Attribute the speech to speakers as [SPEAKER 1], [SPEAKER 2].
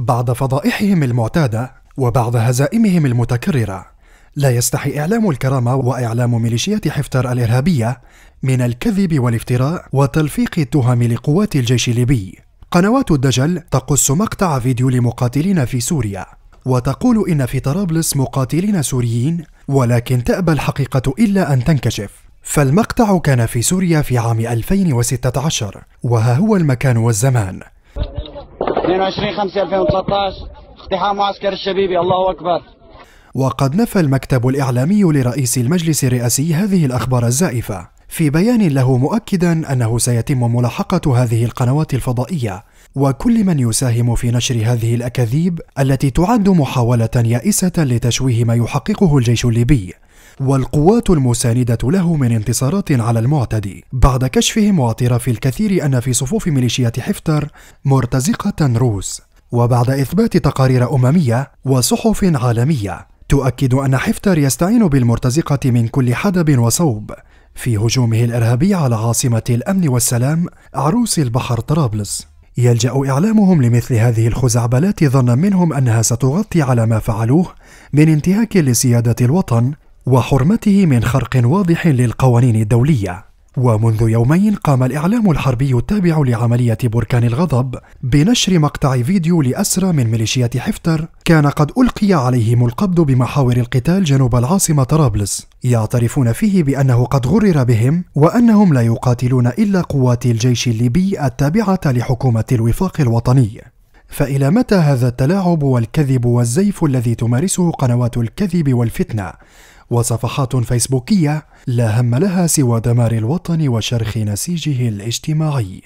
[SPEAKER 1] بعد فضائحهم المعتادة وبعد هزائمهم المتكررة. لا يستحي إعلام الكرامة وإعلام ميليشيات حفتر الإرهابية من الكذب والافتراء وتلفيق التهم لقوات الجيش الليبي. قنوات الدجل تقص مقطع فيديو لمقاتلين في سوريا وتقول إن في طرابلس مقاتلين سوريين ولكن تأبى الحقيقة إلا أن تنكشف. فالمقطع كان في سوريا في عام 2016 وها هو المكان والزمان.
[SPEAKER 2] 22 5 2013 اقتحام معسكر الشبيبي. الله أكبر.
[SPEAKER 1] وقد نفى المكتب الإعلامي لرئيس المجلس الرئاسي هذه الأخبار الزائفة. في بيان له مؤكدا أنه سيتم ملاحقة هذه القنوات الفضائية وكل من يساهم في نشر هذه الأكاذيب التي تعد محاولة يائسة لتشويه ما يحققه الجيش الليبي. والقوات المساندة له من انتصارات على المعتدي. بعد كشفهم واعتراف الكثير أن في صفوف ميليشيات حفتر مرتزقة روس. وبعد إثبات تقارير أممية وصحف عالمية تؤكد أن حفتر يستعين بالمرتزقة من كل حدب وصوب. في هجومه الإرهابي على عاصمة الأمن والسلام عروس البحر طرابلس. يلجأ إعلامهم لمثل هذه الخزعبلات ظنا منهم أنها ستغطي على ما فعلوه من انتهاك لسيادة الوطن وحرمته من خرق واضح للقوانين الدولية. ومنذ يومين قام الإعلام الحربي التابع لعملية بركان الغضب بنشر مقطع فيديو لأسرى من ميليشيات حفتر كان قد ألقي عليهم القبض بمحاور القتال جنوب العاصمة طرابلس. يعترفون فيه بأنه قد غرر بهم وأنهم لا يقاتلون إلا قوات الجيش الليبي التابعة لحكومة الوفاق الوطني. فإلى متى هذا التلاعب والكذب والزيف الذي تمارسه قنوات الكذب والفتنة؟ وصفحات فيسبوكية لا هم لها سوى دمار الوطن وشرخ نسيجه الاجتماعي.